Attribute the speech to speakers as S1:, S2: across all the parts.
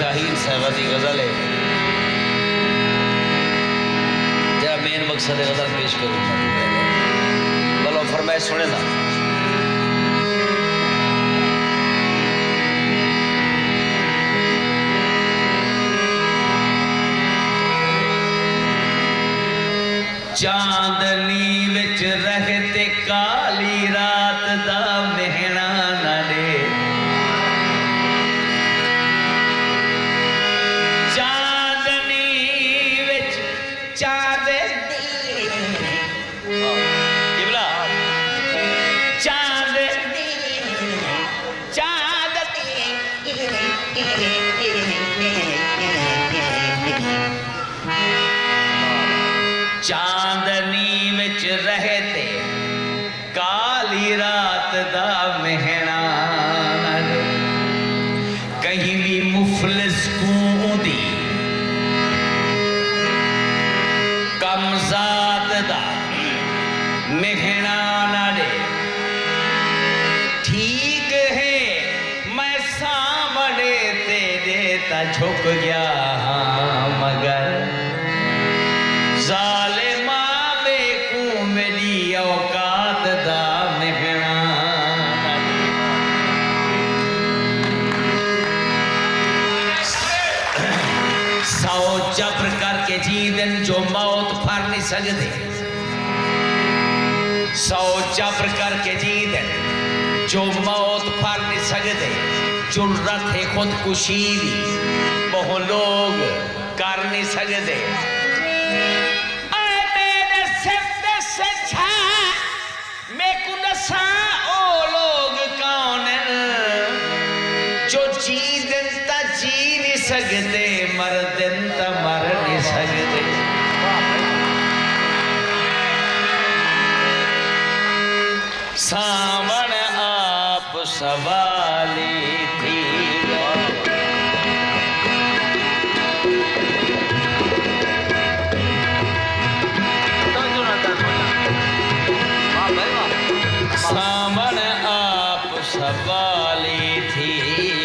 S1: شاہین صاحبہ دی غزل ہے۔ جرا مین مقصد غزل پیش کروں بلو فرمائے سنے نا۔ چاندنی وچ رہتے چاندنی وچ رہتے کالی رات دا مہنا۔ کہیں بھی مفلس کوں دی کم ذات دا مہنا۔ جبر کر کے جیدن جو موت پھر نہیں سکتے سو جبر کر کے جیدن جو موت پھر نہیں سکتے جرت ہے خود کشی دی، وہ لوگ کر نہیں سکتے اے سوالی تھی۔ سامن آپ سوالی تھی۔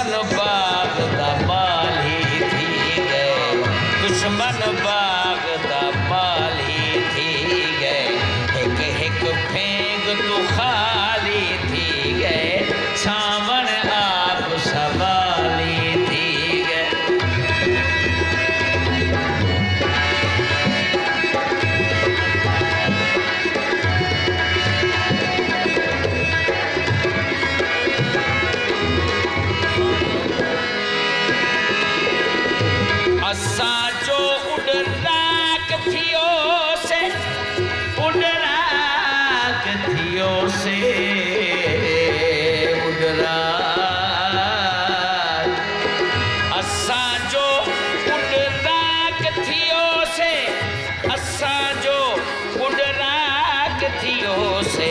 S1: دشمن باغ دا مالی تھی گئے دشمن باغ دا مالی جو اڑ راک تھیو سے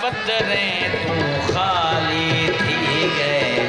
S1: پتریں تو خالی تھی گئے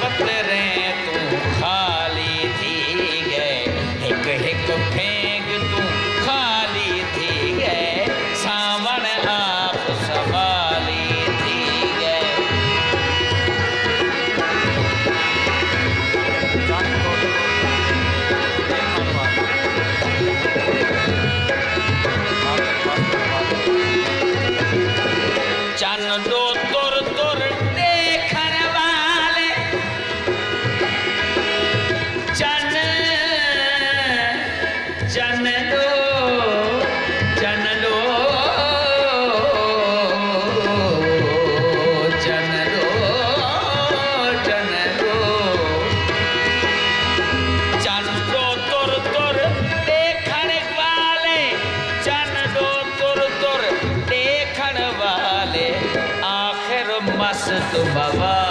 S1: پتریں do babá.